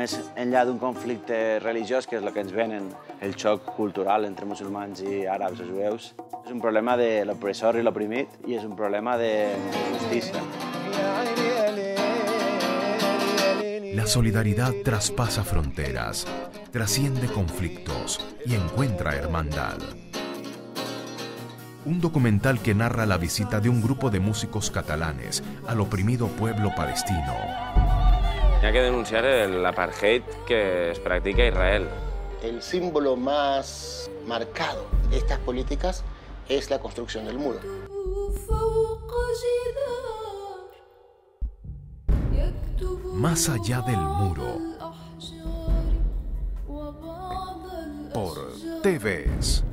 més enllà d'un conflicte religiós, que és el que ens venen, el xoc cultural entre musulmans i àrabs o jueus, és un problema de l'opressor i l'oprimit i és un problema de justícia. La solidaridad traspasa fronteras, trasciende conflictos y encuentra hermandad. Un documental que narra la visita de un grupo de músicos catalanes al oprimido pueblo palestino. Hay que denunciar el apartheid que se practica Israel. El símbolo más marcado de estas políticas es la construcción del muro. Más allá del muro. Por TVS.